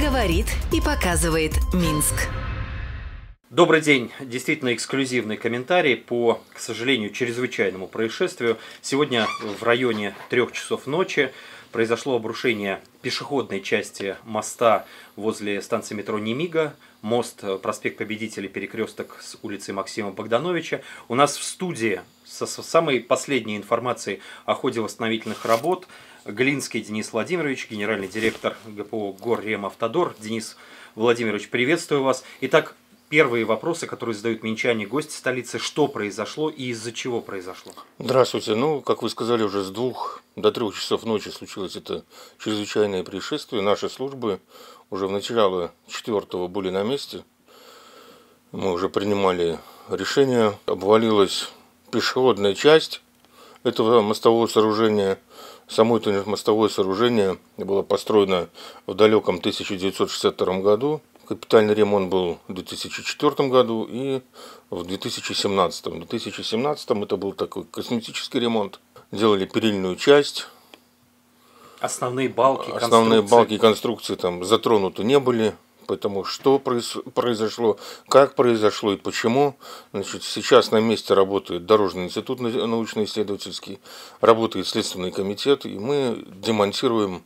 Говорит и показывает Минск. Добрый день. Действительно эксклюзивный комментарий по, к сожалению, чрезвычайному происшествию. Сегодня в районе трех часов ночи произошло обрушение пешеходной части моста возле станции метро Немига. Мост, э, проспект Победителей, перекресток с улицы Максима Богдановича. У нас в студии со самой последней информацией о ходе восстановительных работ Глинский Денис Владимирович, генеральный директор ГПО «Горремавтодор». Денис Владимирович, приветствую вас. Итак, первые вопросы, которые задают минчане, гости столицы, что произошло и из-за чего произошло? Здравствуйте. Ну, как вы сказали, уже с двух до трех часов ночи случилось это чрезвычайное происшествие. Наши службы уже в начало четвертого были на месте. Мы уже принимали решение. Обвалилась пешеходная часть этого мостового сооружения – Само это мостовое сооружение было построено в далеком 1962 году. Капитальный ремонт был в 2004 году и в 2017. В 2017 это был такой косметический ремонт. Делали перильную часть. Основные балки, Основные балки конструкции там затронуты не были. Поэтому что произошло, как произошло и почему. Значит, сейчас на месте работает Дорожный институт научно-исследовательский, работает Следственный комитет, и мы демонтируем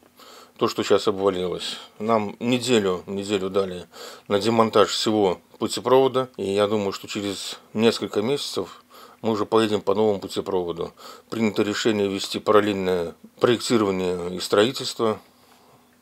то, что сейчас обвалилось. Нам неделю, неделю дали на демонтаж всего путепровода, и я думаю, что через несколько месяцев мы уже поедем по новому путепроводу. Принято решение вести параллельное проектирование и строительство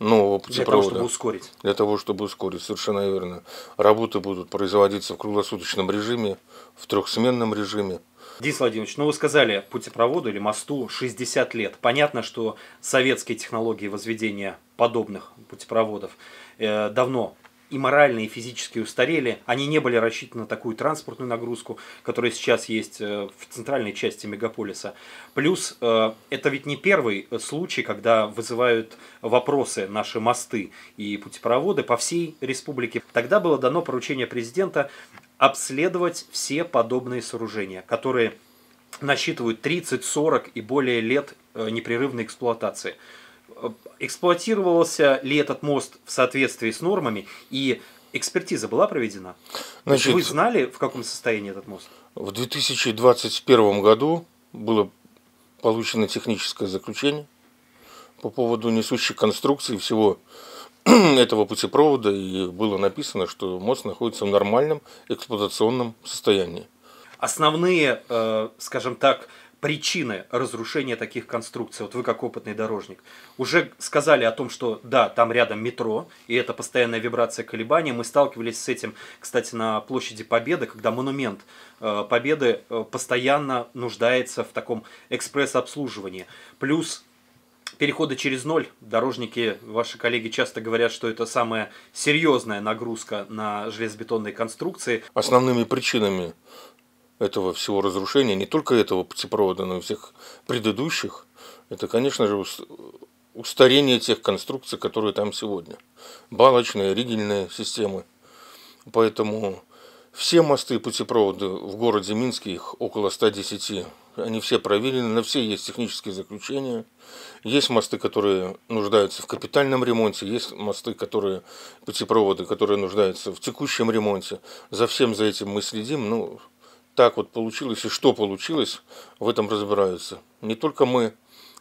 нового путепровода. Для того, чтобы ускорить. Для того, чтобы ускорить, совершенно верно. Работы будут производиться в круглосуточном режиме, в трехсменном режиме. Денис Владимирович, ну вы сказали путепроводу или мосту 60 лет. Понятно, что советские технологии возведения подобных путепроводов э, давно и морально, и физически устарели. Они не были рассчитаны на такую транспортную нагрузку, которая сейчас есть э, в центральной части мегаполиса. Плюс э, это ведь не первый случай, когда вызывают вопросы наши мосты и путепроводы по всей республике. Тогда было дано поручение президента обследовать все подобные сооружения, которые насчитывают 30, 40 и более лет э, непрерывной эксплуатации эксплуатировался ли этот мост в соответствии с нормами и экспертиза была проведена? Значит, Вы знали, в каком состоянии этот мост? В 2021 году было получено техническое заключение по поводу несущей конструкции всего этого путепровода, и было написано, что мост находится в нормальном эксплуатационном состоянии. Основные, э, скажем так, причины разрушения таких конструкций, вот вы как опытный дорожник, уже сказали о том, что да, там рядом метро, и это постоянная вибрация колебания. Мы сталкивались с этим, кстати, на площади Победы, когда монумент э, Победы э, постоянно нуждается в таком экспресс-обслуживании. Плюс переходы через ноль. Дорожники, ваши коллеги часто говорят, что это самая серьезная нагрузка на железобетонные конструкции. Основными причинами этого всего разрушения, не только этого путепровода, но и всех предыдущих, это, конечно же, устарение тех конструкций, которые там сегодня. Балочные, ригельные системы. Поэтому все мосты и путепроводы в городе Минске, их около 110, они все проверены, на все есть технические заключения. Есть мосты, которые нуждаются в капитальном ремонте, есть мосты, которые, путепроводы, которые нуждаются в текущем ремонте. За всем за этим мы следим. Ну, так вот получилось и что получилось, в этом разбираются. Не только мы,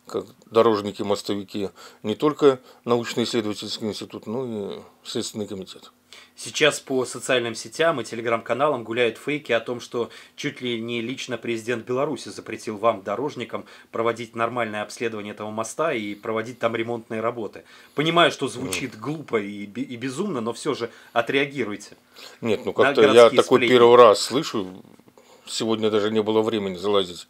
как дорожники-мостовики, не только научно-исследовательский институт, но и Следственный комитет. Сейчас по социальным сетям и телеграм-каналам гуляют фейки о том, что чуть ли не лично президент Беларуси запретил вам, дорожникам, проводить нормальное обследование этого моста и проводить там ремонтные работы. Понимаю, что звучит глупо и, и безумно, но все же отреагируйте. Нет, ну как-то я такой сплетни. первый раз слышу сегодня даже не было времени залазить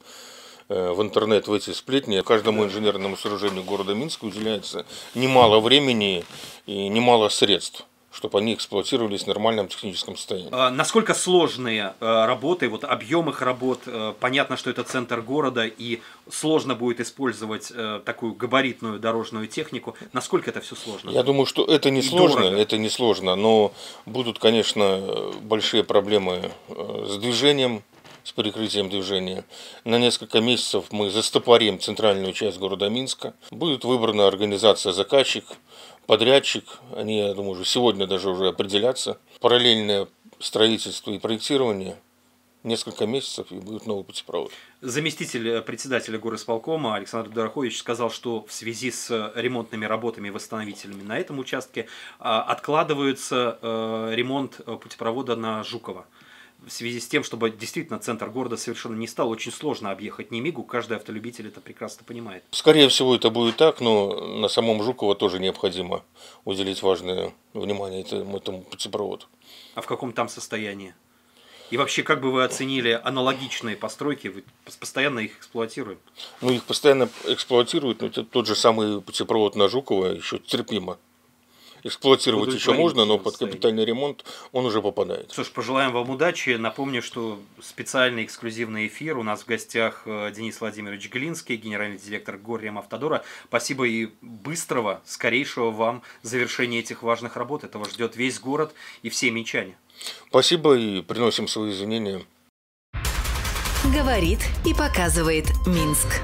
э, в интернет в эти сплетни. Каждому инженерному сооружению города Минска уделяется немало времени и немало средств чтобы они эксплуатировались в нормальном техническом состоянии. А насколько сложные э, работы, вот объем их работ, э, понятно, что это центр города и сложно будет использовать такую габаритную дорожную технику. Насколько это все сложно? Я думаю, что это не и сложно, дорого. это не сложно, но будут, конечно, большие проблемы с движением с перекрытием движения. На несколько месяцев мы застопорим центральную часть города Минска. Будет выбрана организация заказчик, подрядчик, они, я думаю, уже сегодня даже уже определятся. Параллельное строительство и проектирование несколько месяцев и будет новый путепровод. Заместитель э, председателя горосполкома Александр Дорохович сказал, что в связи с ремонтными работами и восстановительными на этом участке а, откладывается э, ремонт э, путепровода на Жукова в связи с тем, чтобы действительно центр города совершенно не стал очень сложно объехать Немигу, каждый автолюбитель это прекрасно понимает. Скорее всего, это будет так, но на самом Жуково тоже необходимо уделить важное внимание этому, этому путепроводу. А в каком там состоянии? И вообще, как бы вы оценили аналогичные постройки? Вы постоянно их эксплуатируем? Ну, их постоянно эксплуатируют, но тот же самый путепровод на Жуково еще терпимо эксплуатировать еще можно, но под капитальный ремонт он уже попадает. Что ж, пожелаем вам удачи. Напомню, что специальный эксклюзивный эфир. У нас в гостях э, Денис Владимирович Глинский, генеральный директор Горьем Автодора. Спасибо и быстрого, скорейшего вам завершения этих важных работ. Этого ждет весь город и все минчане. Спасибо и приносим свои извинения. Говорит и показывает Минск.